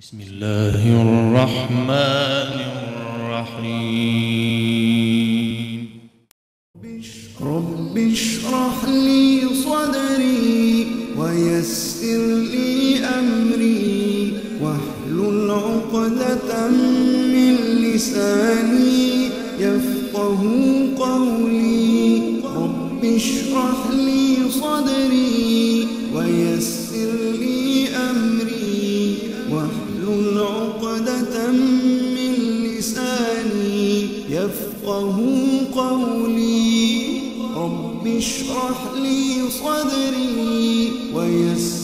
بسم الله الرحمن الرحيم. رب اشرح لي صدري ويسر لي أمري واحلل عقدة من لساني يفقه قولي. رب اشرح لي صدري يفقهوا قولي. رب اشرح لي صدري ويسر